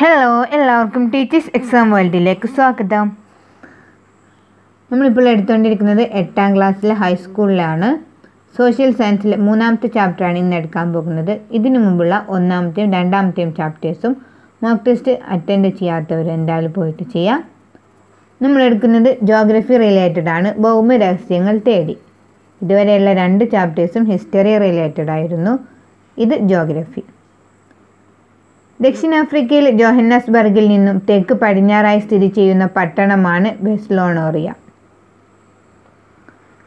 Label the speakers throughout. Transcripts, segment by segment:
Speaker 1: Hello എല്ലാവർക്കും teachers exam വേൾഡിലേക്ക് സ്വാഗതം. നമ്മളിപ്പോൾ എടുത്തുകൊണ്ടിരിക്കുന്നത് എട്ടാം ക്ലാസ്സിലെ ഹൈസ്കൂളിലാണ് സോഷ്യൽ സയൻസിലെ മൂന്നാമത്തെ ചാപ്റ്ററാണ് ഇന്ന് എടുക്കാൻ പോകുന്നത്. ഇതിനു മുമ്പുള്ള ഒന്നാമത്തെയും രണ്ടാമത്തെയും ചാപ്റ്റേഴ്സും മോക്ക് ടെസ്റ്റ് അറ്റൻഡ് ചെയ്യാത്തവർ എന്തായാലും പോയിട്ട് ചെയ്യാം. നമ്മൾ എടുക്കുന്നത് ജോഗ്രഫി റിലേറ്റഡ് ആണ്. ഭൗമ രഹസ്യങ്ങൾ തേടി. ഇതുവരെയുള്ള രണ്ട് ചാപ്റ്റേഴ്സും ഹിസ്റ്ററി റിലേറ്റഡ് ആയിരുന്നു. ഇത് ജോഗ്രഫി ദക്ഷിണാഫ്രിക്കയിൽ ജോഹന്നസ്ബർഗിൽ നിന്നും തെക്ക് പടിഞ്ഞാറായി സ്ഥിതി ചെയ്യുന്ന പട്ടണമാണ് വെസ്ലോണോറിയ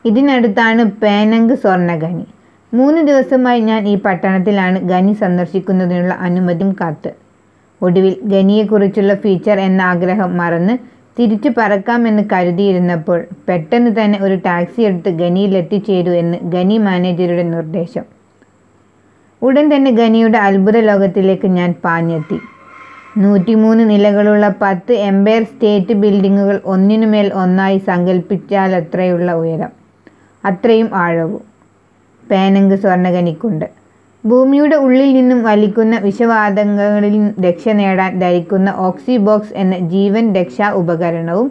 Speaker 1: ഇതിനടുത്താണ് പേനങ്ക് സ്വർണഖനി മൂന്ന് ദിവസമായി ഞാൻ ഈ പട്ടണത്തിലാണ് ഖനി സന്ദർശിക്കുന്നതിനുള്ള അനുമതിയും കാത്ത്. ഒടുവിൽ ഖനിയെക്കുറിച്ചുള്ള ഫീച്ചർ എന്ന ആഗ്രഹം മറന്ന് തിരിച്ചു പറക്കാമെന്ന് കരുതിയിരുന്നപ്പോൾ പെട്ടെന്ന് തന്നെ ഒരു ടാക്സി എടുത്ത് ഖനിയിൽ എത്തിച്ചേരൂ എന്ന് ഖനി മാനേജരുടെ നിർദ്ദേശം. ഉടൻ തന്നെ ഖനിയുടെ അത്ഭുത ലോകത്തിലേക്ക് ഞാൻ പാഞ്ഞെത്തി. നൂറ്റിമൂന്ന് നിലകളുള്ള പത്ത് എംപയർ സ്റ്റേറ്റ് ബിൽഡിങ്ങുകൾ ഒന്നിനുമേൽ ഒന്നായി സങ്കല്പിച്ചാൽ അത്രയുള്ള ഉയരം. അത്രയും ആഴവും പേനങ്ക് സ്വർണഖനിക്കുണ്ട് ഭൂമിയുടെ ഉള്ളിൽ നിന്നും വലിക്കുന്ന വിഷവാതകങ്ങളിൽ രക്ഷ നേടാൻ ധരിക്കുന്ന ഓക്സിബോക്സ് എന്ന ജീവൻ രക്ഷാ ഉപകരണവും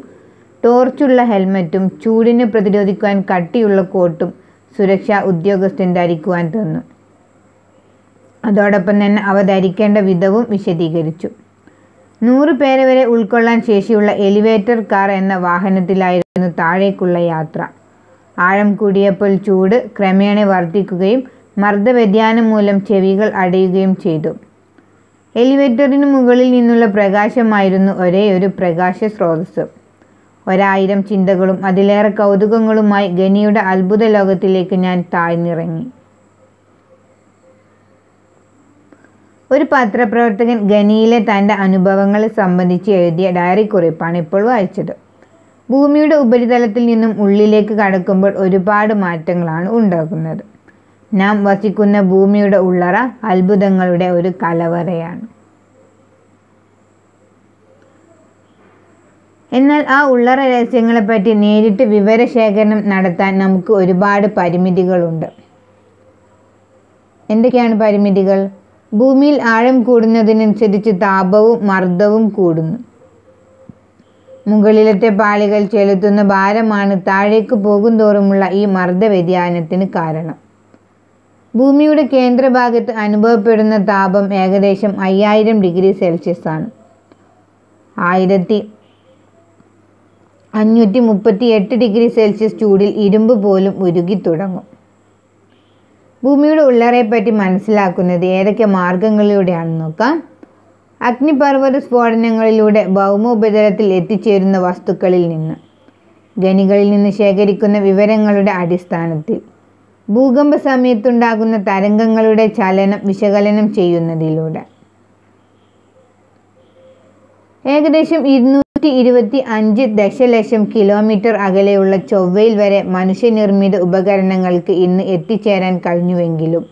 Speaker 1: ടോർച്ചുള്ള ഹെൽമറ്റും ചൂടിനെ പ്രതിരോധിക്കുവാൻ കട്ടിയുള്ള കോട്ടും സുരക്ഷാ ഉദ്യോഗസ്ഥൻ ധരിക്കുവാൻ തന്നു. അതോടൊപ്പം തന്നെ അവ ധരിക്കേണ്ട വിധവും വിശദീകരിച്ചു. നൂറ് പേരെ വരെ ഉൾക്കൊള്ളാൻ ശേഷിയുള്ള എലിവേറ്റർ കാർ എന്ന വാഹനത്തിലായിരുന്നു താഴേക്കുള്ള യാത്ര. ആഴം കൂടിയപ്പോൾ ചൂട് ക്രമേണ വർദ്ധിക്കുകയും മർദ്ദവ്യതിയാനം മൂലം ചെവികൾ അടയുകയും ചെയ്തു. എലിവേറ്ററിന് മുകളിൽ നിന്നുള്ള പ്രകാശമായിരുന്നു ഒരേ ഒരു പ്രകാശ സ്രോതസ് ഒരായിരം ചിന്തകളും അതിലേറെ കൗതുകങ്ങളുമായി ഗനിയുടെ അത്ഭുത ലോകത്തിലേക്ക് ഞാൻ താഴ്ന്നിറങ്ങി. ഒരു പത്രപ്രവർത്തകൻ ഖനിയിലെ തന്റെ അനുഭവങ്ങളെ സംബന്ധിച്ച് എഴുതിയ ഡയറി കുറിപ്പാണ് ഇപ്പോൾ വായിച്ചത്. ഭൂമിയുടെ ഉപരിതലത്തിൽ നിന്നും ഉള്ളിലേക്ക് കടക്കുമ്പോൾ ഒരുപാട് മാറ്റങ്ങളാണ് ഉണ്ടാകുന്നത്. നാം വസിക്കുന്ന ഭൂമിയുടെ ഉള്ളറ അത്ഭുതങ്ങളുടെ ഒരു കലവറയാണ്. എന്നാൽ ആ ഉള്ളറ രഹസ്യങ്ങളെപ്പറ്റി നേരിട്ട് വിവരശേഖരണം നടത്താൻ നമുക്ക് ഒരുപാട് പരിമിതികളുണ്ട്. എന്തൊക്കെയാണ് പരിമിതികൾ? ഭൂമിയിൽ ആഴം കൂടുന്നതിനനുസരിച്ച് താപവും മർദ്ദവും കൂടുന്നു. മുകളിലത്തെ പാളികൾ ചെലുത്തുന്ന ഭാരമാണ് താഴേക്ക് പോകുന്തോറുമുള്ള ഈ മർദ്ദ വ്യതിയാനത്തിന് കാരണം. ഭൂമിയുടെ കേന്ദ്രഭാഗത്ത് അനുഭവപ്പെടുന്ന താപം ഏകദേശം അയ്യായിരം ഡിഗ്രി സെൽഷ്യസ് ആണ്. ആയിരത്തി അഞ്ഞൂറ്റി മുപ്പത്തി എട്ട് ഡിഗ്രി സെൽഷ്യസ് ചൂടിൽ ഇരുമ്പ് പോലും ഉരുകി തുടങ്ങും. ഭൂമിയുടെ ഉള്ളറയെപ്പറ്റി മനസ്സിലാക്കുന്നത് ഏതൊക്കെ മാർഗങ്ങളിലൂടെയാണെന്ന് നോക്കാം. അഗ്നിപർവത സ്ഫോടനങ്ങളിലൂടെ ഭൗമോപരിതലത്തിൽ എത്തിച്ചേരുന്ന വസ്തുക്കളിൽ നിന്ന് ഖനികളിൽ നിന്ന് ശേഖരിക്കുന്ന വിവരങ്ങളുടെ അടിസ്ഥാനത്തിൽ ഭൂകമ്പ സമയത്തുണ്ടാകുന്ന തരംഗങ്ങളുടെ ചലനം വിശകലനം ചെയ്യുന്നതിലൂടെ. ഏകദേശം ഇരുന്നൂറ്റി ഇരുപത്തി അഞ്ച് ദശലക്ഷം കിലോമീറ്റർ അകലെയുള്ള ചൊവ്വയിൽ വരെ മനുഷ്യനിർമ്മിത ഉപകരണങ്ങൾക്ക് ഇന്ന് എത്തിച്ചേരാൻ കഴിഞ്ഞുവെങ്കിലും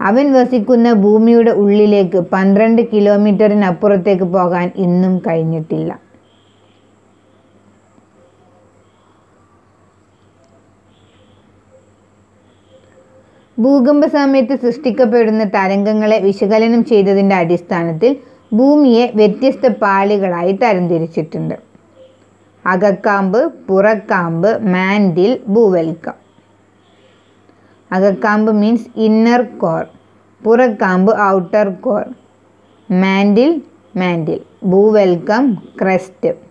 Speaker 1: അവൻ വസിക്കുന്ന ഭൂമിയുടെ ഉള്ളിലേക്ക് പന്ത്രണ്ട് കിലോമീറ്ററിനപ്പുറത്തേക്ക് പോകാൻ ഇന്നും കഴിഞ്ഞിട്ടില്ല. ഭൂകമ്പ സമയത്ത് സൃഷ്ടിക്കപ്പെടുന്ന തരംഗങ്ങളെ വിശകലനം ചെയ്തതിന്റെ അടിസ്ഥാനത്തിൽ ഭൂമിയെ വ്യത്യസ്ത പാളികളായി തരംതിരിച്ചിട്ടുണ്ട്. അകക്കാമ്പ് പുറക്കാമ്പ് മാൻഡിൽ ഭൂവൽക്കം. അകക്കാമ്പ് മീൻസ് ഇന്നർ കോർ പുറക്കാമ്പ് ഔട്ടർ കോർ മാൻഡിൽ മാൻഡിൽ. ഭൂവൽക്കം ക്രസ്റ്റ്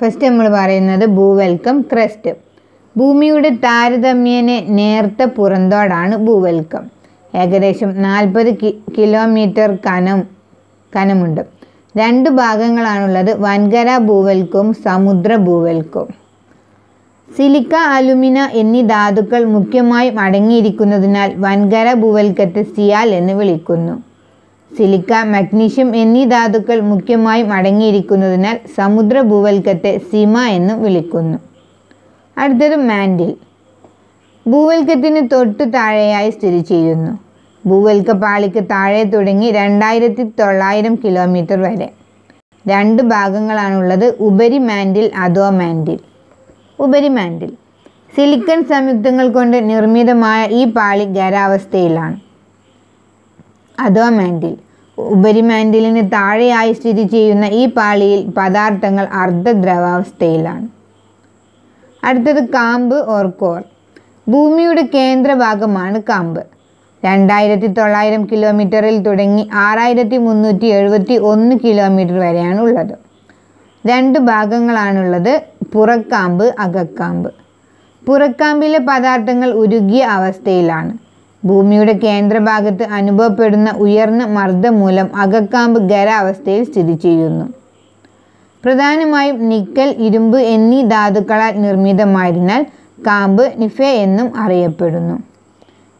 Speaker 1: ഫസ്റ്റ് നമ്മൾ പറയുന്നത് ഭൂവൽക്കം ക്രസ്റ്റ് ഭൂമിയുടെ താരതമ്യേന നേർത്ത പുറന്തോടാണ് ഭൂവൽക്കം ഏകദേശം നാൽപ്പത് കിലോമീറ്റർ കനം കനമുണ്ട്. രണ്ട് ഭാഗങ്ങളാണുള്ളത്. വൻകര ഭൂവൽക്കവും സമുദ്ര ഭൂവൽക്കവും സിലിക്ക അലുമിന എന്നീ ധാതുക്കൾ മുഖ്യമായും അടങ്ങിയിരിക്കുന്നതിനാൽ വൻകര ഭൂവൽക്കത്തെ സിയാൽ എന്ന് വിളിക്കുന്നു. സിലിക്ക മഗ്നീഷ്യം എന്നീ ധാതുക്കൾ മുഖ്യമായും അടങ്ങിയിരിക്കുന്നതിനാൽ സമുദ്ര ഭൂവൽക്കത്തെ സിമ എന്ന് വിളിക്കുന്നു. അടുത്തത് മാൻഡിൽ. ഭൂവൽക്കത്തിന് തൊട്ടു താഴെയായി സ്ഥിതി ചെയ്യുന്നു. ഭൂവൽക്ക പാളിക്ക് താഴെ തുടങ്ങി രണ്ടായിരത്തി തൊള്ളായിരം കിലോമീറ്റർ വരെ. രണ്ട് ഭാഗങ്ങളാണുള്ളത് ഉപരി മാൻഡിൽ അതോ മാൻഡിൽ. ഉപരി മാൻഡിൽ. സിലിക്കൺ സംയുക്തങ്ങൾ കൊണ്ട് നിർമ്മിതമായ ഈ പാളി ഖരാവസ്ഥയിലാണ് അധോ മാൻഡിൽ? ഉപരിമാൻഡിലിന് താഴെയായി സ്ഥിതി ചെയ്യുന്ന ഈ പാളിയിൽ പദാർത്ഥങ്ങൾ അർദ്ധദ്രവാവസ്ഥയിലാണ്. അടുത്തത് കാമ്പ് ഓർ കോർ. ഭൂമിയുടെ കേന്ദ്രഭാഗമാണ് കാമ്പ്. രണ്ടായിരത്തി തൊള്ളായിരം കിലോമീറ്ററിൽ തുടങ്ങി ആറായിരത്തി മുന്നൂറ്റി എഴുപത്തി ഒന്ന് കിലോമീറ്റർ വരെയാണ് ഉള്ളത്. രണ്ട് ഭാഗങ്ങളാണുള്ളത് പുറക്കാമ്പ് അകക്കാമ്പ്. പുറക്കാമ്പിലെ പദാർത്ഥങ്ങൾ ഉരുകിയ അവസ്ഥയിലാണ്. ഭൂമിയുടെ കേന്ദ്രഭാഗത്ത് അനുഭവപ്പെടുന്ന ഉയർന്ന മർദ്ദം മൂലം അകക്കാമ്പ് ഖരാവസ്ഥയിൽ സ്ഥിതി ചെയ്യുന്നു. പ്രധാനമായും നിക്കൽ ഇരുമ്പ് എന്നീ ധാതുക്കളാൽ നിർമ്മിതമായതിനാൽ കാമ്പ് നിഫെ എന്നും അറിയപ്പെടുന്നു.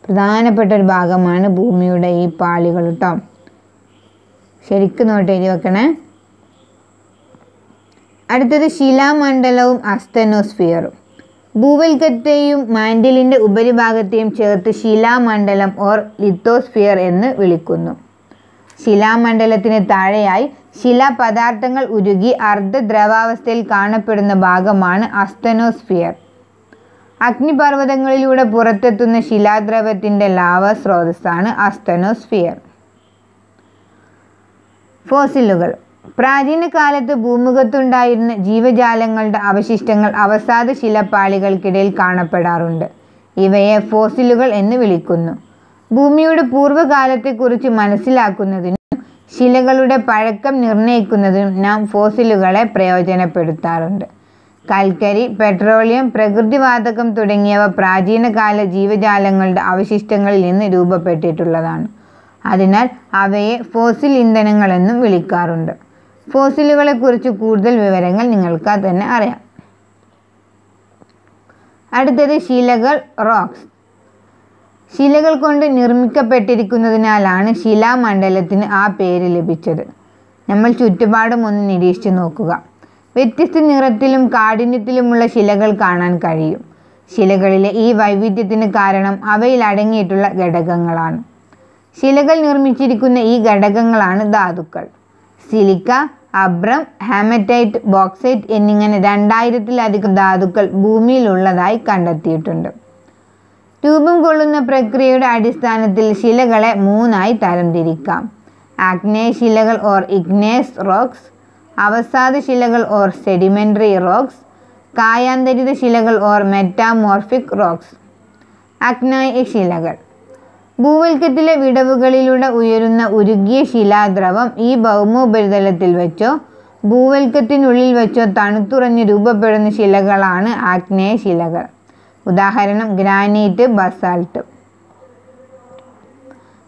Speaker 1: പ്രധാനപ്പെട്ട ഒരു ഭാഗമാണ് ഭൂമിയുടെ ഈ പാളികൾ കേട്ടോ ശരിക്കും നോട്ട് എഴുതി വെക്കണേ. അടുത്തത് ശിലാമണ്ഡലവും അസ്തനോസ്ഫിയറും. ഭൂവൽക്കത്തെയും മാൻഡിലിന്റെ ഉപരിഭാഗത്തെയും ചേർത്ത് ശിലാമണ്ഡലം ഓർ ലിത്തോസ്ഫിയർ എന്ന് വിളിക്കുന്നു. ശിലാമണ്ഡലത്തിന് താഴെയായി ശിലാപദാർത്ഥങ്ങൾ ഉരുകി അർദ്ധദ്രവാവസ്ഥയിൽ കാണപ്പെടുന്ന ഭാഗമാണ് അസ്തനോസ്ഫിയർ. അഗ്നിപർവതങ്ങളിലൂടെ പുറത്തെത്തുന്ന ശിലാദ്രവത്തിന്റെ ലാവ സ്രോതസ്സാണ് അസ്തനോസ്ഫിയർ. ഫോസിലുകൾ. പ്രാചീന കാലത്ത് ഭൂമുഖത്തുണ്ടായിരുന്ന ജീവജാലങ്ങളുടെ അവശിഷ്ടങ്ങൾ അവസാദ ശിലപ്പാളികൾക്കിടയിൽ കാണപ്പെടാറുണ്ട്. ഇവയെ ഫോസിലുകൾ എന്ന് വിളിക്കുന്നു. ഭൂമിയുടെ പൂർവകാലത്തെക്കുറിച്ച് മനസ്സിലാക്കുന്നതിനും ശിലകളുടെ പഴക്കം നിർണയിക്കുന്നതിനും നാം ഫോസിലുകളെ പ്രയോജനപ്പെടുത്താറുണ്ട്. കൽക്കരി പെട്രോളിയം പ്രകൃതിവാതകം തുടങ്ങിയവ പ്രാചീനകാല ജീവജാലങ്ങളുടെ അവശിഷ്ടങ്ങളിൽ നിന്ന് രൂപപ്പെട്ടിട്ടുള്ളതാണ്. അതിനാൽ അവയെ ഫോസിൽ ഇന്ധനങ്ങളെന്നും വിളിക്കാറുണ്ട്. ഫോസിലുകളെക്കുറിച്ച് കൂടുതൽ വിവരങ്ങൾ നിങ്ങൾക്ക് തന്നെ അറിയാം. അടുത്തത് ശിലകൾ റോക്സ് ശിലകൾ കൊണ്ട് നിർമ്മിക്കപ്പെട്ടിരിക്കുന്നതിനാലാണ് ശിലാമണ്ഡലത്തിന് ആ പേര് ലഭിച്ചത്. നമ്മൾ ചുറ്റുപാടും ഒന്ന് നിരീക്ഷിച്ച് നോക്കുക. വ്യത്യസ്ത നിറത്തിലും കാഠിന്യത്തിലുമുള്ള ശിലകൾ കാണാൻ കഴിയും. ശിലകളിലെ ഈ വൈവിധ്യത്തിന് കാരണം അവയിൽ അടങ്ങിയിട്ടുള്ള ഘടകങ്ങളാണ്. ശിലകൾ നിർമ്മിച്ചിരിക്കുന്ന ഈ ഘടകങ്ങളാണ് ധാതുക്കൾ. സിലിക്ക അബ്രം ഹാമറ്റൈറ്റ് ബോക്സൈറ്റ് എന്നിങ്ങനെ രണ്ടായിരത്തിലധികം ധാതുക്കൾ ഭൂമിയിലുള്ളതായി കണ്ടെത്തിയിട്ടുണ്ട്. രൂപം കൊള്ളുന്ന പ്രക്രിയയുടെ അടിസ്ഥാനത്തിൽ ശിലകളെ മൂന്നായി തരംതിരിക്കാം. ആഗ്നേയ ശിലകൾ ഓർ ഇഗ്നേസ് റോക്സ് അവസാദ ശിലകൾ ഓർ സെഡിമെന്ററി റോക്സ് കായാന്തരിത ശിലകൾ ഓർ മെറ്റാമോർഫിക് റോക്സ്. അഗ്നായ ശിലകൾ. ഭൂവൽക്കത്തിലെ വിടവുകളിലൂടെ ഉയരുന്ന ഉരുകിയ ശിലാദ്രവം ഈ ഭൗമോപരിതലത്തിൽ വെച്ചോ ഭൂവൽക്കത്തിനുള്ളിൽ വെച്ചോ തണുത്തുറഞ്ഞ് രൂപപ്പെടുന്ന ശിലകളാണ് ആഗ്നേയ ശിലകൾ. ഉദാഹരണം ഗ്രാനൈറ്റ് ബസാൾട്ട്.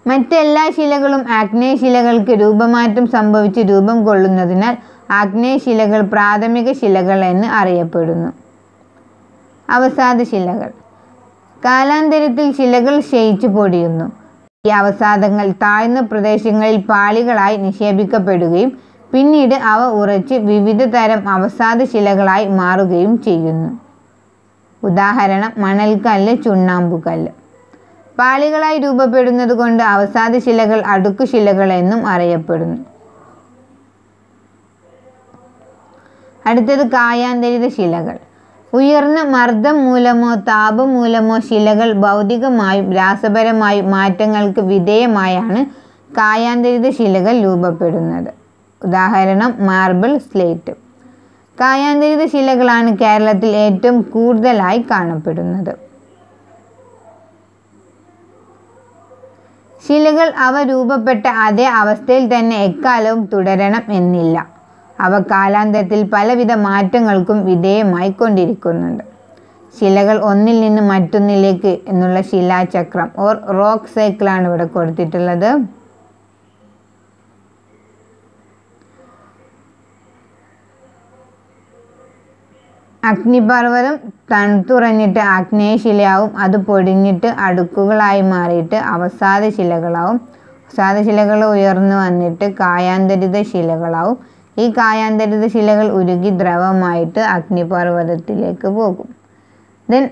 Speaker 1: മറ്റെല്ലാ ശിലകളും ആഗ്നേയ ശിലകൾക്ക് രൂപമാറ്റം സംഭവിച്ച് രൂപം കൊള്ളുന്നതിനാൽ ആഗ്നേയ ശിലകൾ പ്രാഥമിക ശിലകൾ എന്ന് അറിയപ്പെടുന്നു. അവസാദ ശിലകൾ. കാലാന്തരത്തിൽ ശിലകൾ ക്ഷയിച്ചു പൊടിയുന്നു. ഈ അവസാദങ്ങൾ താഴ്ന്ന പ്രദേശങ്ങളിൽ പാളികളായി നിക്ഷേപിക്കപ്പെടുകയും പിന്നീട് അവ ഉറച്ച് വിവിധ തരം അവസാദ ശിലകളായി മാറുകയും ചെയ്യുന്നു. ഉദാഹരണം മണൽക്കല്ല് ചുണ്ണാമ്പുകല്ല്. പാളികളായി രൂപപ്പെടുന്നത് കൊണ്ട് അവസാദ ശിലകൾ അടുക്കു ശിലകൾ എന്നും അറിയപ്പെടുന്നു. അടുത്തത് കായാന്തരിത ശിലകൾ. ഉയർന്ന മർദ്ദം മൂലമോ താപം മൂലമോ ശിലകൾ ഭൗതികമായും രാസപരമായും മാറ്റങ്ങൾക്ക് വിധേയമായാണ് കായാന്തരിത ശിലകൾ രൂപപ്പെടുന്നത്. ഉദാഹരണം മാർബിൾ സ്ലേറ്റ് കായാന്തരിത ശിലകളാണ് കേരളത്തിൽ ഏറ്റവും കൂടുതലായി കാണപ്പെടുന്നത്. ശിലകൾ അവ രൂപപ്പെട്ട അതേ അവസ്ഥയിൽ തന്നെ എക്കാലവും തുടരണം എന്നില്ല. അവ കാലാന്തരത്തിൽ പലവിധ മാറ്റങ്ങൾക്കും വിധേയമായി കൊണ്ടിരിക്കുന്നുണ്ട് ശിലകൾ ഒന്നിൽ നിന്ന് മറ്റൊന്നിലേക്ക് എന്നുള്ള ശിലാചക്രം ഓർ റോക്ക് സൈക്കിളാണ് ഇവിടെ കൊടുത്തിട്ടുള്ളത്. അഗ്നിപർവതം തണുത്തുറഞ്ഞിട്ട് ആഗ്നേയശിലയാവും അത് പൊടിഞ്ഞിട്ട് അടുക്കുകളായി മാറിയിട്ട് അവസാദ ശിലകളാവും. അവസാദ ശിലകൾ ഉയർന്നു വന്നിട്ട് കായാന്തരിത ശിലകളാവും. ഈ കായാന്തരിത ശിലകൾ ഉരുകി ദ്രവമായിട്ട് അഗ്നിപർവതത്തിലേക്ക് പോകും. ദെൻ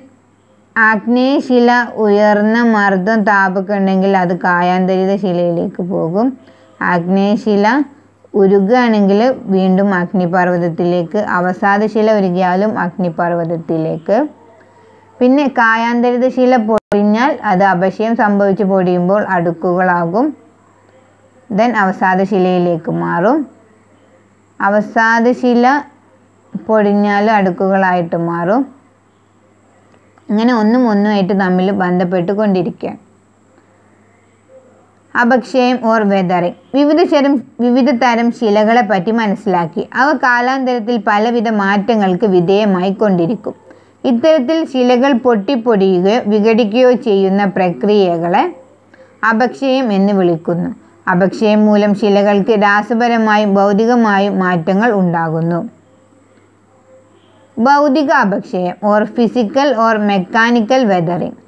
Speaker 1: ആഗ്നേയശില ഉയർന്ന മർദ്ദം താപമൊക്കെ ഉണ്ടെങ്കിൽ അത് കായാന്തരിത ശിലയിലേക്ക് പോകും. ആഗ്നേയശില ഉരുകുകയാണെങ്കിൽ വീണ്ടും അഗ്നിപർവതത്തിലേക്ക് അവസാദശില ഉരുകിയാലും അഗ്നിപർവതത്തിലേക്ക്. പിന്നെ കായാന്തരിത ശില പൊടിഞ്ഞാൽ അത് അപശയം സംഭവിച്ച് പൊടിയുമ്പോൾ അടുക്കുകളാകും. ദെൻ അവസാദശിലയിലേക്ക് മാറും. അവസാദശില പൊടിഞ്ഞാലും അടുക്കുകളായിട്ട് മാറും. ഇങ്ങനെ ഒന്നും ഒന്നുമായിട്ട് തമ്മിൽ ബന്ധപ്പെട്ട് കൊണ്ടിരിക്കുകയാണ് അപക്ഷയം ഓർ വെതറിങ്. വിവിധ തരം വിവിധ തരം ശിലകളെ പറ്റി മനസ്സിലാക്കി. അവ കാലാന്തരത്തിൽ പലവിധ മാറ്റങ്ങൾക്ക് വിധേയമായി കൊണ്ടിരിക്കും ഇത്തരത്തിൽ ശിലകൾ പൊട്ടിപ്പൊടിയുകയോ വിഘടിക്കുകയോ ചെയ്യുന്ന പ്രക്രിയകളെ അപക്ഷയം എന്ന് വിളിക്കുന്നു. അപക്ഷയം മൂലം ശിലകൾക്ക് രാസപരമായും ഭൗതികമായും മാറ്റങ്ങൾ ഉണ്ടാകുന്നു. ഭൗതിക അപക്ഷയം or physical or mechanical weathering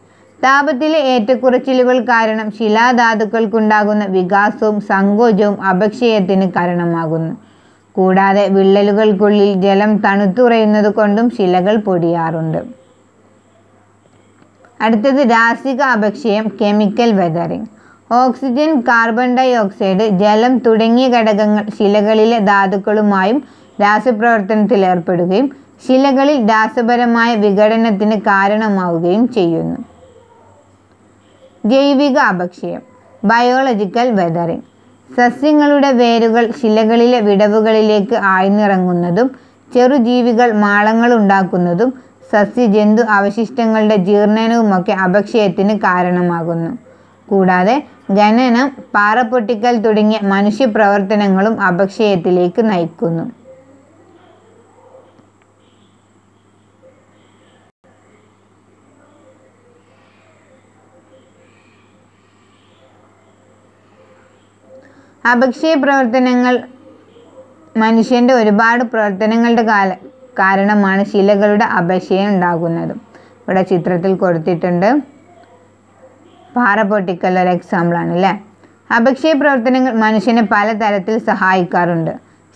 Speaker 1: താപത്തിലെ ഏറ്റക്കുറച്ചിലുകൾ കാരണം ശിലാധാതുക്കൾക്കുണ്ടാകുന്ന വികാസവും സങ്കോചവും അപക്ഷയത്തിന് കാരണമാകുന്നു. കൂടാതെ വിള്ളലുകൾക്കുള്ളിൽ ജലം തണുത്തുറയുന്നത് കൊണ്ടും ശിലകൾ പൊടിയാറുണ്ട്. അടുത്തത് രാസിക അപക്ഷയം chemical weathering oxygen carbon dioxide ജലം തുടങ്ങിയ ഘടകങ്ങൾ ശിലകളിലെ ധാതുക്കളുമായും രാസപ്രവർത്തനത്തിൽ ഏർപ്പെടുകയും ശിലകളിൽ രാസപരമായ വിഘടനത്തിന് കാരണമാവുകയും ചെയ്യുന്നു. ജൈവിക അപക്ഷയം ബയോളജിക്കൽ വെതറിംഗ് സസ്യങ്ങളുടെ വേരുകൾ ശിലകളിലെ വിടവുകളിലേക്ക് ആഴ്ന്നിറങ്ങുന്നതും ചെറുജീവികൾ മാളങ്ങൾ ഉണ്ടാക്കുന്നതും സസ്യജന്തു അവശിഷ്ടങ്ങളുടെ ജീർണനവുമൊക്കെ അപക്ഷയത്തിന് കാരണമാകുന്നു. കൂടാതെ ഖനനം പാറപ്പൊട്ടിക്കൽ തുടങ്ങിയ മനുഷ്യപ്രവർത്തനങ്ങളും അപക്ഷയത്തിലേക്ക് നയിക്കുന്നു. അപക്ഷയ പ്രവർത്തനങ്ങൾ മനുഷ്യന്റെ ഒരുപാട് പ്രവർത്തനങ്ങളുടെ കാല കാരണമാണ് ശിലകളുടെ അപക്ഷയം ഉണ്ടാകുന്നത്. ഇവിടെ ചിത്രത്തിൽ കൊടുത്തിട്ടുണ്ട്. പാറ പൊട്ടിക്കൽ ഒരു എക്സാമ്പിളാണ് അല്ലേ അപക്ഷയ പ്രവർത്തനങ്ങൾ മനുഷ്യനെ പലതരത്തിൽ സഹായിക്കാറുണ്ട്.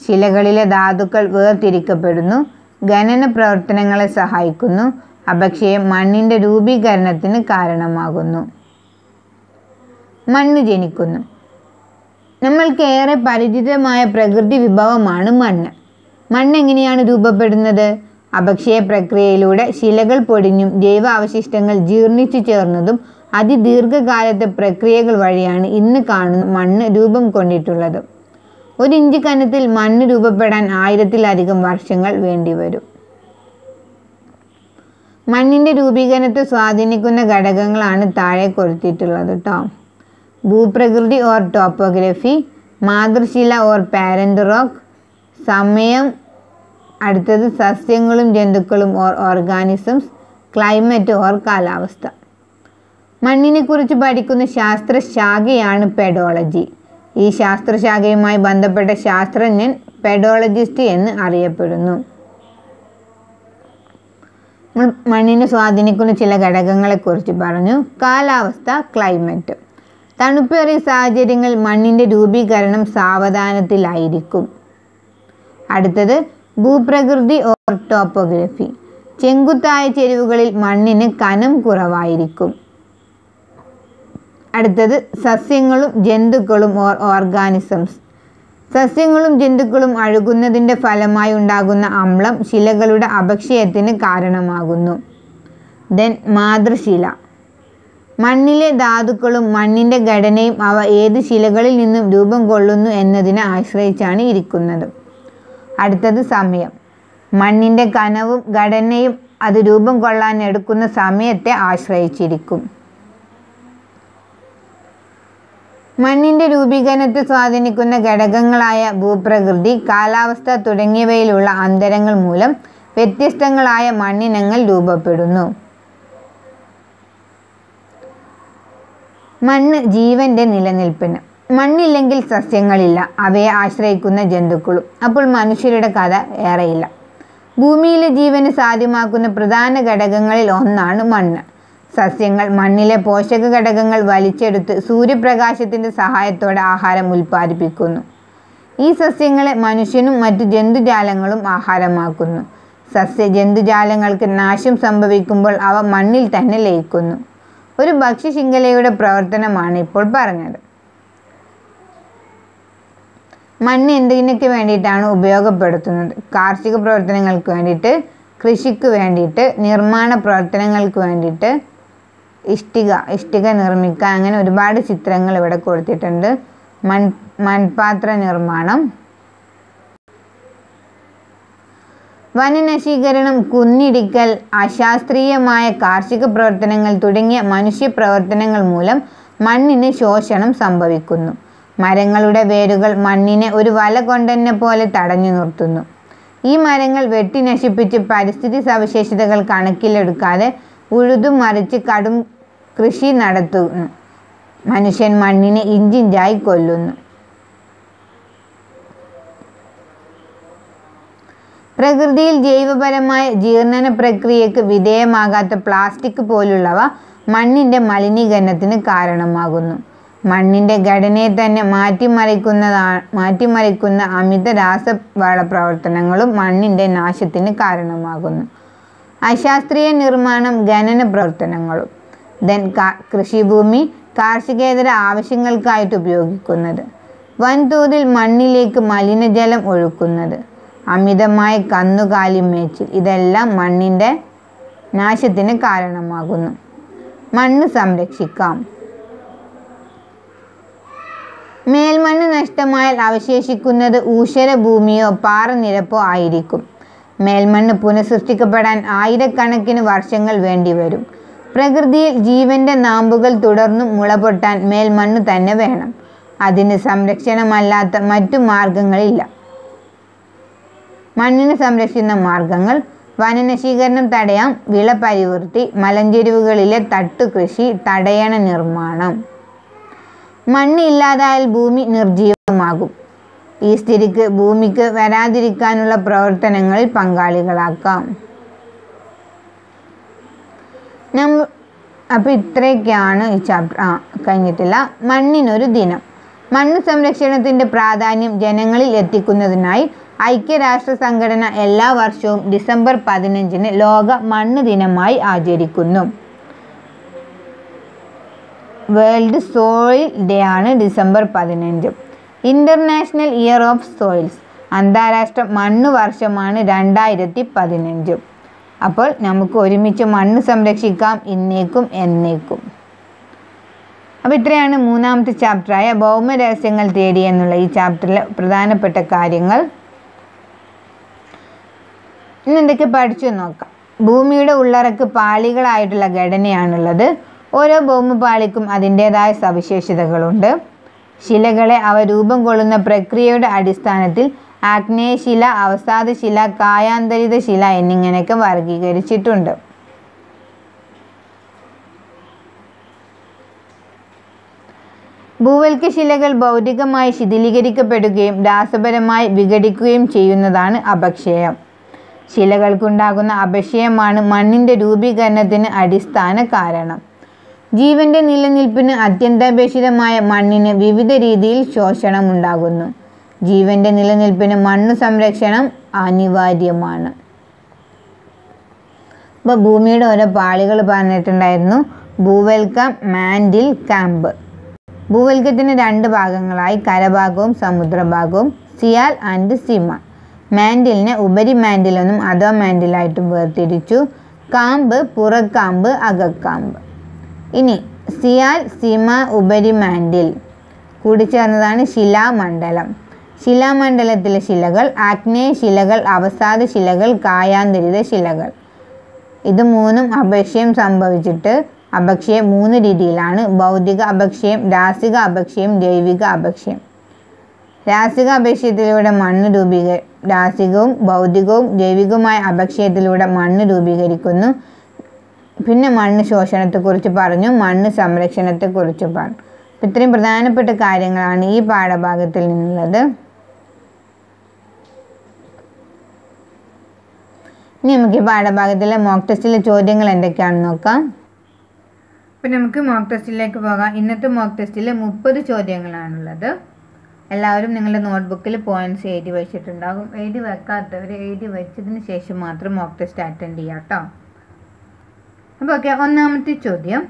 Speaker 1: ശിലകളിലെ ധാതുക്കൾ വേർതിരിക്കപ്പെടുന്നു ഖനന പ്രവർത്തനങ്ങളെ സഹായിക്കുന്നു അപക്ഷയം മണ്ണിന്റെ രൂപീകരണത്തിന് കാരണമാകുന്നു. മണ്ണ് ജനിക്കുന്നു. നമ്മൾക്ക് ഏറെ പരിചിതമായ പ്രകൃതി വിഭവമാണ് മണ്ണ്. മണ്ണ് എങ്ങനെയാണ് രൂപപ്പെടുന്നത്? അപക്ഷയ പ്രക്രിയയിലൂടെ ശിലകൾ പൊടിഞ്ഞും ജൈവ അവശിഷ്ടങ്ങൾ ജീർണിച്ചു ചേർന്നതും അതിദീർഘകാലത്തെ പ്രക്രിയകൾ വഴിയാണ് ഇന്ന് കാണുന്ന മണ്ണ് രൂപം കൊണ്ടിട്ടുള്ളത്. ഒരു ഇഞ്ച് കനത്തിൽ മണ്ണ് രൂപപ്പെടാൻ ആയിരത്തിലധികം വർഷങ്ങൾ വേണ്ടിവരും. മണ്ണിന്റെ രൂപീകരണത്തെ സ്വാധീനിക്കുന്ന ഘടകങ്ങളാണ് താഴെ കൊടുത്തിട്ടുള്ളത് കേട്ടോ ഭൂപ്രകൃതി ഓർ ടോപ്പോഗ്രഫി മാതൃശില ഓർ പാരന്റ് റോക്ക് സമയം അടുത്തത് സസ്യങ്ങളും ജന്തുക്കളും ഓർ ഓർഗാനിസംസ് ക്ലൈമറ്റ് ഓർ കാലാവസ്ഥ. മണ്ണിനെക്കുറിച്ച് പഠിക്കുന്ന ശാസ്ത്രശാഖയാണ് പെഡോളജി ഈ ശാസ്ത്രശാഖയുമായി ബന്ധപ്പെട്ട ശാസ്ത്രജ്ഞൻ പെഡോളജിസ്റ്റ് എന്ന് അറിയപ്പെടുന്നു. മണ്ണിനെ സ്വാധീനിക്കുന്ന ചില ഘടകങ്ങളെക്കുറിച്ച് പറഞ്ഞു. കാലാവസ്ഥ ക്ലൈമറ്റ് തണുപ്പേറിയ സാഹചര്യങ്ങളിൽ മണ്ണിന്റെ രൂപീകരണം സാവധാനത്തിലായിരിക്കും. അടുത്തത് ഭൂപ്രകൃതി ഓർ ടോപ്പോഗ്രഫി ചെങ്കുത്തായ ചെരുവുകളിൽ മണ്ണിന് കനം കുറവായിരിക്കും. അടുത്തത് സസ്യങ്ങളും ജന്തുക്കളും ഓർ ഓർഗാനിസംസ്. സസ്യങ്ങളും ജന്തുക്കളും അഴുകുന്നതിന്റെ ഫലമായി ഉണ്ടാകുന്ന അമ്ലം ശിലകളുടെ അപക്ഷയത്തിന് കാരണമാകുന്നു. ദെൻ മാതൃശില. മണ്ണിലെ ധാതുക്കളും മണ്ണിന്റെ ഘടനയും അവ ഏത് ശിലകളിൽ നിന്നും രൂപം കൊള്ളുന്നു എന്നതിനെ ആശ്രയിച്ചാണ് ഇരിക്കുന്നത്. അടുത്തത് സമയം. മണ്ണിന്റെ കനവും ഘടനയും അത് രൂപം കൊള്ളാൻ എടുക്കുന്ന സമയത്തെ ആശ്രയിച്ചിരിക്കും. മണ്ണിന്റെ രൂപീകരണത്തെ സ്വാധീനിക്കുന്ന ഘടകങ്ങളായ ഭൂപ്രകൃതി കാലാവസ്ഥ തുടങ്ങിയവയിലുള്ള അന്തരങ്ങൾ മൂലം വ്യത്യസ്തങ്ങളായ മണ്ണിനങ്ങൾ രൂപപ്പെടുന്നു. മണ്ണ് ജീവന്റെ നിലനിൽപ്പിന്. മണ്ണില്ലെങ്കിൽ സസ്യങ്ങളില്ല. അവയെ ആശ്രയിക്കുന്ന ജന്തുക്കളും. അപ്പോൾ മനുഷ്യരുടെ കഥ ഏറെയില്ല. ഭൂമിയിലെ ജീവന് സാധ്യമാക്കുന്ന പ്രധാന ഘടകങ്ങളിൽ ഒന്നാണ് മണ്ണ്. സസ്യങ്ങൾ മണ്ണിലെ പോഷക ഘടകങ്ങൾ വലിച്ചെടുത്ത് സൂര്യപ്രകാശത്തിന്റെ സഹായത്തോടെ ആഹാരം ഉൽപ്പാദിപ്പിക്കുന്നു. ഈ സസ്യങ്ങളെ മനുഷ്യനും മറ്റു ജന്തുജാലങ്ങളും ആഹാരമാക്കുന്നു. സസ്യ ജന്തുജാലങ്ങൾക്ക് നാശം സംഭവിക്കുമ്പോൾ അവ മണ്ണിൽ തന്നെ ലയിക്കുന്നു. ഒരു ഭക്ഷ്യശൃംഖലയുടെ പ്രവർത്തനമാണ് ഇപ്പോൾ പറഞ്ഞത്. മണ്ണ് എന്തിനൊക്കെ വേണ്ടിയിട്ടാണ് ഉപയോഗപ്പെടുത്തുന്നത്? കാർഷിക പ്രവർത്തനങ്ങൾക്ക് വേണ്ടിയിട്ട് കൃഷിക്ക് വേണ്ടിയിട്ട് നിർമ്മാണ പ്രവർത്തനങ്ങൾക്ക് വേണ്ടിയിട്ട് ഇഷ്ടിക ഇഷ്ടിക നിർമ്മിക്കാൻ അങ്ങനെ ഒരുപാട് ചിത്രങ്ങൾ ഇവിടെ കൊടുത്തിട്ടുണ്ട്. മൺ മൺപാത്ര നിർമ്മാണം. വനനശീകരണം കുന്നിടിക്കൽ അശാസ്ത്രീയമായ കാർഷിക പ്രവർത്തനങ്ങൾ തുടങ്ങിയ മനുഷ്യ പ്രവർത്തനങ്ങൾ മൂലം മണ്ണിന് ശോഷണം സംഭവിക്കുന്നു. മരങ്ങളുടെ വേരുകൾ മണ്ണിനെ ഒരു വല കൊണ്ടെന്നെ പോലെ തടഞ്ഞു നിർത്തുന്നു. ഈ മരങ്ങൾ വെട്ടി നശിപ്പിച്ച് പരിസ്ഥിതി സവിശേഷതകൾ കണക്കിലെടുക്കാതെ ഉഴുതും മറിച്ച് കടും കൃഷി നടത്തുന്നു. മനുഷ്യൻ മണ്ണിനെ ഇഞ്ചിഞ്ചായി കൊല്ലുന്നു. പ്രകൃതിയിൽ ജൈവപരമായ ജീർണന പ്രക്രിയക്ക് വിധേയമാകാത്ത പ്ലാസ്റ്റിക് പോലുള്ളവ മണ്ണിന്റെ മലിനീകരണത്തിന് കാരണമാകുന്നു. മണ്ണിന്റെ ഘടനയെ തന്നെ മാറ്റിമറിക്കുന്നതാ മാറ്റിമറിക്കുന്ന അമിത രാസവള പ്രവർത്തനങ്ങളും മണ്ണിന്റെ നാശത്തിന് കാരണമാകുന്നു. അശാസ്ത്രീയ നിർമ്മാണം ഖനന പ്രവർത്തനങ്ങളും. ദെൻ കൃഷിഭൂമി കാർഷികേതര ആവശ്യങ്ങൾക്കായിട്ട് ഉപയോഗിക്കുന്നത്. വൻതോതിൽ മണ്ണിലേക്ക് മലിനജലം ഒഴുക്കുന്നത്. അമിതമായ കന്നുകാലി മേച്ചിൽ ഇതെല്ലാം മണ്ണിന്റെ നാശത്തിന് കാരണമാകുന്നു. മണ്ണ് സംരക്ഷിക്കാം. മേൽമണ്ണ് നഷ്ടമായാൽ അവശേഷിക്കുന്നത് ഊഷര ഭൂമിയോ പാറനിരപ്പോ ആയിരിക്കും. മേൽമണ്ണ് പുനഃസൃഷ്ടിക്കപ്പെടാൻ ആയിരക്കണക്കിന് വർഷങ്ങൾ വേണ്ടിവരും. പ്രകൃതിയിൽ ജീവന്റെ നാമ്പുകൾ തുടർന്നും മുളപൊട്ടാൻ മേൽമണ്ണ് തന്നെ വേണം. അതിന് സംരക്ഷണമല്ലാത്ത മറ്റു മാർഗങ്ങളില്ല. മണ്ണിന് സംരക്ഷിക്കുന്ന മാർഗങ്ങൾ വനനശീകരണം തടയാം വിള പരിവൃത്തി മലഞ്ചെരുവുകളിലെ തട്ടുകൃഷി തടയണ നിർമ്മാണം. മണ്ണ് ഇല്ലാതായാൽ ഭൂമി നിർജീവമാകും ഈ സ്ഥിതിക്ക് ഭൂമിക്ക് വരാതിരിക്കാനുള്ള പ്രവർത്തനങ്ങളിൽ പങ്കാളികളാക്കാം. നമ്മ അപ്പോൾ ഇത്രയൊക്കെയാണ് ഈ ചാപ്റ്റർ ആ കഴിഞ്ഞിട്ടില്ല. മണ്ണിനൊരു ദിനം. മണ്ണ് സംരക്ഷണത്തിന്റെ പ്രാധാന്യം ജനങ്ങളിൽ എത്തിക്കുന്നതിനായി ഐക്യരാഷ്ട്ര സംഘടന എല്ലാ വർഷവും ഡിസംബർ പതിനഞ്ചിന് ലോക മണ്ണ് ദിനമായി ആചരിക്കുന്നു. വേൾഡ് സോയിൽ ഡേ ആണ് ഡിസംബർ പതിനഞ്ച്. ഇന്റർനാഷണൽ ഇയർ ഓഫ് സോയിൽസ് അന്താരാഷ്ട്ര മണ്ണ് വർഷമാണ് രണ്ടായിരത്തി പതിനഞ്ച്. അപ്പോൾ നമുക്ക് ഒരുമിച്ച് മണ്ണ് സംരക്ഷിക്കാം ഇന്നേക്കും എന്നേക്കും. അപ്പോൾ ഇത്രയാണ് മൂന്നാമത്തെ ചാപ്റ്ററായ ഭൗമ രഹസ്യങ്ങൾ തേടി എന്നുള്ള ഈ ചാപ്റ്ററിലെ പ്രധാനപ്പെട്ട കാര്യങ്ങൾ. ഇന്ന് എന്തൊക്കെ പഠിച്ചു നോക്കാം. ഭൂമിയുടെ ഉള്ളറക്ക് പാളികളായിട്ടുള്ള ഘടനയാണുള്ളത്. ഓരോ ഭൗമപാളിക്കും അതിന്റേതായ സവിശേഷതകളുണ്ട്. ശിലകളെ അവ രൂപം കൊള്ളുന്ന പ്രക്രിയയുടെ അടിസ്ഥാനത്തിൽ ആഗ്നേയശില അവസാദശില കായാന്തരിത ശില എന്നിങ്ങനെയൊക്കെ വർഗീകരിച്ചിട്ടുണ്ട് ഭൂവൽക്ക ശിലകൾ ഭൗതികമായി ശിഥിലീകരിക്കപ്പെടുകയും രാസപരമായി വിഘടിക്കുകയും ചെയ്യുന്നതാണ് അപക്ഷയം. ശിലകൾക്കുണ്ടാകുന്ന അപക്ഷയമാണ് മണ്ണിന്റെ രൂപീകരണത്തിന് അടിസ്ഥാന കാരണം. ജീവന്റെ നിലനിൽപ്പിന് അത്യന്താപേക്ഷിതമായ മണ്ണിന് വിവിധ രീതിയിൽ ശോഷണം ഉണ്ടാകുന്നു ജീവന്റെ നിലനിൽപ്പിന് മണ്ണ് സംരക്ഷണം അനിവാര്യമാണ്. അപ്പോൾ ഭൂമിയുടെ ഓരോ പാളികൾ പറഞ്ഞിട്ടുണ്ടായിരുന്നു. ഭൂവൽക്കം മാൻഡിൽ ക്യാമ്പ് ഭൂവൽക്കത്തിന് രണ്ട് ഭാഗങ്ങളായി. കരഭാഗവും സമുദ്രഭാഗവും സിയാൽ ആൻഡ് സിമ. മാൻഡിലിനെ ഉപരി മാൻഡിലെന്നും അധോ മാൻഡിലായിട്ടും വേർതിരിച്ചു. കാമ്പ് പുറക്കാമ്പ് അകക്കാമ്പ്. ഇനി സിയാൽ സിമ ഉപരി മാൻഡിൽ. കൂടിച്ചേർന്നതാണ് ശിലാമണ്ഡലം. ശിലാമണ്ഡലത്തിലെ ശിലകൾ ആഗ്നേയ ശിലകൾ അവസാദ ശിലകൾ കായാന്തരിത ശിലകൾ. ഇത് മൂന്നും അപക്ഷയം സംഭവിച്ചിട്ട് അപക്ഷയം മൂന്ന് രീതിയിലാണ്. ഭൗതിക അപക്ഷയം രാസിക അപക്ഷയം ജൈവിക അപക്ഷയം. രാസിക അപക്ഷയത്തിലൂടെ മണ്ണ് രൂപീക രാസികവും ഭൗതികവും ജൈവികവുമായ അപക്ഷയത്തിലൂടെ മണ്ണ് രൂപീകരിക്കുന്നു. പിന്നെ മണ്ണ് ശോഷണത്തെക്കുറിച്ച് പറഞ്ഞു മണ്ണ് സംരക്ഷണത്തെക്കുറിച്ച് പറഞ്ഞു. ഇത്രയും പ്രധാനപ്പെട്ട കാര്യങ്ങളാണ് ഈ പാഠഭാഗത്തിൽ നിന്നുള്ളത്. ഇനി നമുക്ക് ഈ പാഠഭാഗത്തിലെ മോക്ക് ടെസ്റ്റിലെ ചോദ്യങ്ങൾ എന്തൊക്കെയാണെന്ന് നോക്കാം. ഇപ്പം നമുക്ക് മോക്ക് ടെസ്റ്റിലേക്ക് പോകാം. ഇന്നത്തെ മോക്ക് ടെസ്റ്റിൽ മുപ്പത് ചോദ്യങ്ങളാണുള്ളത്. എല്ലാവരും നിങ്ങളുടെ നോട്ട്ബുക്കിൽ പോയിന്റ്സ് എഴുതി വെച്ചിട്ടുണ്ടാകും. എഴുതി വെക്കാത്തവർ എഴുതി വെച്ചതിന് ശേഷം മാത്രം മോക്ക് ടെസ്റ്റ് അറ്റൻഡ് ചെയ്യാം കേട്ടോ അപ്പോൾ ഓക്കെ ഒന്നാമത്തെ ചോദ്യം.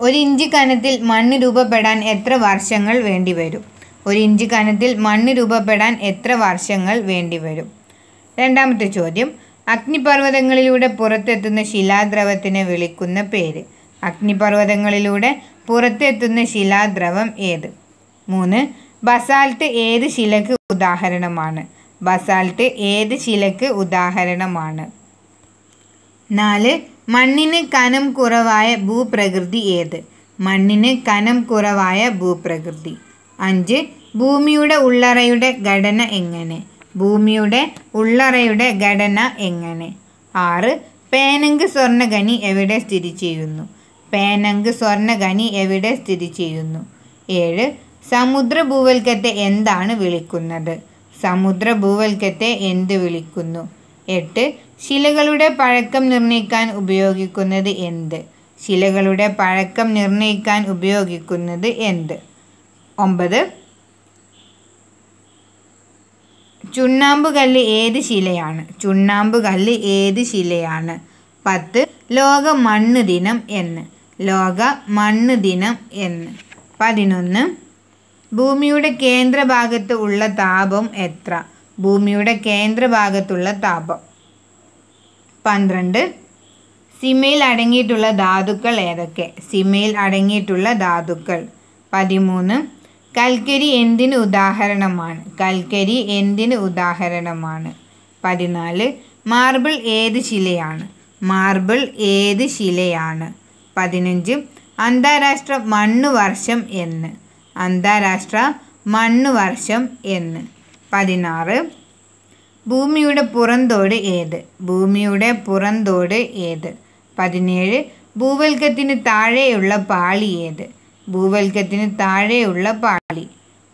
Speaker 1: ഒരു ഇഞ്ച് കനത്തിൽ മണ്ണ് രൂപപ്പെടാൻ എത്ര വർഷങ്ങൾ വേണ്ടിവരും? ഒരു ഇഞ്ച് കനത്തിൽ മണ്ണ് രൂപപ്പെടാൻ എത്ര വർഷങ്ങൾ വേണ്ടിവരും? രണ്ടാമത്തെ ചോദ്യം. അഗ്നിപർവതങ്ങളിലൂടെ പുറത്തെത്തുന്ന ശിലാദ്രവത്തിനെ വിളിക്കുന്ന പേര്. അഗ്നിപർവതങ്ങളിലൂടെ പുറത്തെത്തുന്ന ശിലാദ്രവം ഏത്? മൂന്ന്. ബസാൾട്ട് ഏത് ശിലക്ക് ഉദാഹരണമാണ്? ബസാൾട്ട് ഏത് ശിലക്ക് ഉദാഹരണമാണ്? നാല്. മണ്ണിന് കനം കുറവായ ഭൂപ്രകൃതി ഏത്? മണ്ണിന് കനം കുറവായ ഭൂപ്രകൃതി. അഞ്ച് ഭൂമിയുടെ ഉള്ളറയുടെ ഘടന എങ്ങനെ? ഭൂമിയുടെ ഉള്ളറയുടെ ഘടന എങ്ങനെ? ആറ് പേനങ്ക് സ്വർണഖനി എവിടെ സ്ഥിതി ചെയ്യുന്നു? പേനങ്ക് സ്വർണഖനി എവിടെ സ്ഥിതി ചെയ്യുന്നു? ഏഴ് സമുദ്ര ഭൂവൽക്കത്തെ എന്താണ് വിളിക്കുന്നത്? സമുദ്ര ഭൂവൽക്കത്തെ എന്ത് വിളിക്കുന്നു? എട്ട് ശിലകളുടെ പഴക്കം നിർണയിക്കാൻ ഉപയോഗിക്കുന്നത് എന്ത്? ശിലകളുടെ പഴക്കം നിർണയിക്കാൻ ഉപയോഗിക്കുന്നത് എന്ത്? ഒമ്പത് ചുണ്ണാമ്പ് കല്ല് ഏത് ശിലയാണ്? ചുണ്ണാമ്പ് കല്ല് ഏത് ശിലയാണ്? പത്ത് ലോക മണ്ണ് ദിനം എന്ന്. ലോക മണ്ണ് ദിനം എന്ന്. പതിനൊന്ന് ഭൂമിയുടെ കേന്ദ്രഭാഗത്ത് ഉള്ള താപം എത്ര? ഭൂമിയുടെ കേന്ദ്രഭാഗത്തുള്ള താപം. പന്ത്രണ്ട് സിമയിൽ അടങ്ങിയിട്ടുള്ള ധാതുക്കൾ ഏതൊക്കെ? സിമയിൽ അടങ്ങിയിട്ടുള്ള ധാതുക്കൾ. പതിമൂന്ന് കൽക്കരി എന്തിന് ഉദാഹരണമാണ്? കൽക്കരി എന്തിന് ഉദാഹരണമാണ്? പതിനാല് മാർബിൾ ഏത് ശിലയാണ്? മാർബിൾ ഏത് ശിലയാണ്? പതിനഞ്ച് അന്താരാഷ്ട്ര മണ്ണ് വർഷം എന്ന്. അന്താരാഷ്ട്ര മണ്ണ് വർഷം എന്ന്. പതിനാറ്. ഭൂമിയുടെ പുറന്തോട് ഏത്? ഭൂമിയുടെ പുറന്തോട് ഏത്? പതിനേഴ്. ഭൂവൽക്കത്തിന് താഴെയുള്ള പാളി ഏത്? ഭൂവൽക്കത്തിന് താഴെയുള്ള പാളി.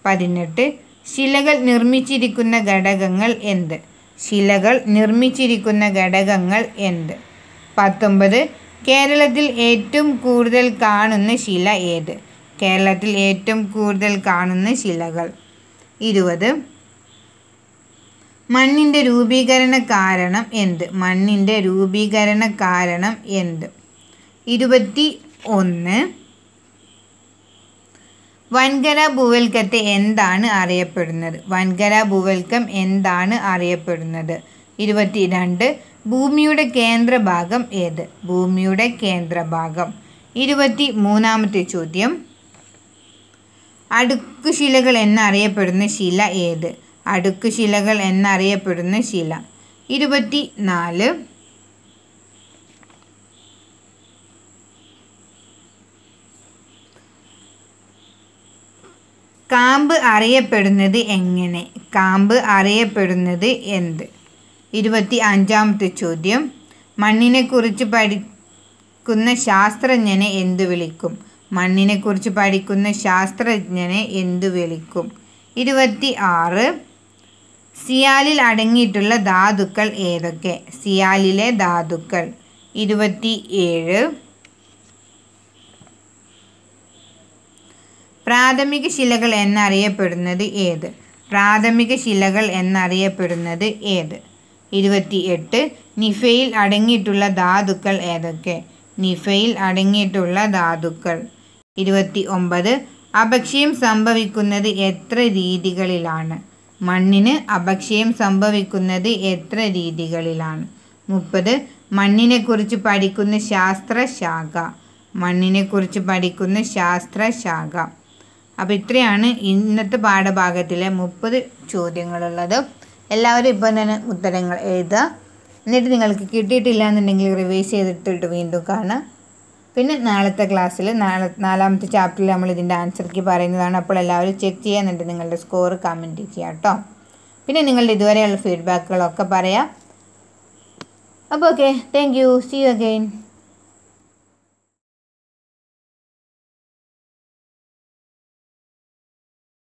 Speaker 1: പതിനെട്ട്. ശിലകൾ നിർമ്മിച്ചിരിക്കുന്ന ഘടകങ്ങൾ എന്ത്? ശിലകൾ നിർമ്മിച്ചിരിക്കുന്ന ഘടകങ്ങൾ എന്ത്? പത്തൊമ്പത്. കേരളത്തിൽ ഏറ്റവും കൂടുതൽ കാണുന്ന ശില ഏത്? കേരളത്തിൽ ഏറ്റവും കൂടുതൽ കാണുന്ന ശിലകൾ. ഇരുപത്. മണ്ണിന്റെ രൂപീകരണ കാരണം എന്ത്? മണ്ണിന്റെ രൂപീകരണ കാരണം എന്ത്? ഇരുപത്തി ഒന്ന്. വൻകര ഭൂവൽക്കത്തെ എന്താണ് അറിയപ്പെടുന്നത്? വൻകര ഭൂവൽക്കം എന്താണ് അറിയപ്പെടുന്നത്? ഇരുപത്തിരണ്ട്. ഭൂമിയുടെ കേന്ദ്രഭാഗം ഏത്? ഭൂമിയുടെ കേന്ദ്രഭാഗം. ഇരുപത്തി മൂന്നാമത്തെ ചോദ്യം. അടുക്കുശിലകൾ എന്നറിയപ്പെടുന്ന ശില ഏത്? അടുക്കുശിലകൾ എന്നറിയപ്പെടുന്ന ശില. ഇരുപത്തി നാല്. കാമ്പ് അറിയപ്പെടുന്നത് എങ്ങനെ? കാമ്പ് അറിയപ്പെടുന്നത് എന്ത്? ഇരുപത്തി അഞ്ചാമത്തെ ചോദ്യം. മണ്ണിനെക്കുറിച്ച് പഠിക്കുന്ന ശാസ്ത്രജ്ഞനെ എന്തു വിളിക്കും? മണ്ണിനെക്കുറിച്ച് പഠിക്കുന്ന ശാസ്ത്രജ്ഞനെ എന്തു വിളിക്കും? ഇരുപത്തി ആറ്. സിയാലിൽ അടങ്ങിയിട്ടുള്ള ധാതുക്കൾ ഏതൊക്കെ? സിയാലിലെ ധാതുക്കൾ. ഇരുപത്തി ഏഴ് പ്രാഥമിക ശിലകൾ എന്നറിയപ്പെടുന്നത് ഏത്? പ്രാഥമിക ശിലകൾ എന്നറിയപ്പെടുന്നത് ഏത്? ഇരുപത്തി എട്ട് നിഫയിൽ അടങ്ങിയിട്ടുള്ള ധാതുക്കൾ ഏതൊക്കെ? നിഫയിൽ അടങ്ങിയിട്ടുള്ള ധാതുക്കൾ. ഇരുപത്തി ഒമ്പത് അപക്ഷയം സംഭവിക്കുന്നത് എത്ര രീതികളിലാണ്? മണ്ണിന് അപക്ഷയം സംഭവിക്കുന്നത് എത്ര രീതികളിലാണ്? മുപ്പത്. മണ്ണിനെക്കുറിച്ച് പഠിക്കുന്ന ശാസ്ത്രശാഖ. മണ്ണിനെക്കുറിച്ച് പഠിക്കുന്ന ശാസ്ത്രശാഖ. അപ്പോൾ ഇത്രയാണ് ഇന്നത്തെ പാഠഭാഗത്തിലെ മുപ്പത് ചോദ്യങ്ങളുള്ളത്. എല്ലാവരും ഇപ്പം തന്നെ ഉത്തരങ്ങൾ എഴുതുക. എന്നിട്ട് നിങ്ങൾക്ക് കിട്ടിയിട്ടില്ല എന്നുണ്ടെങ്കിൽ റിവൈസ് ചെയ്തിട്ടിട്ട് വീണ്ടും കാണുക. പിന്നെ നാളത്തെ ക്ലാസ്സിൽ നാളെ നാലാമത്തെ ചാപ്റ്ററിൽ നമ്മൾ ഇതിന്റെ ആൻസർക്ക് പറയുന്നതാണ്. അപ്പോൾ എല്ലാവരും ചെക്ക് ചെയ്യാനുണ്ട് നിങ്ങളുടെ സ്കോർ കമന്റ് ചെയ്യുക കേട്ടോ പിന്നെ നിങ്ങളുടെ ഇതുവരെയുള്ള ഫീഡ്ബാക്കുകളൊക്കെ പറയാം. അപ്പോൾ okay thank you see you again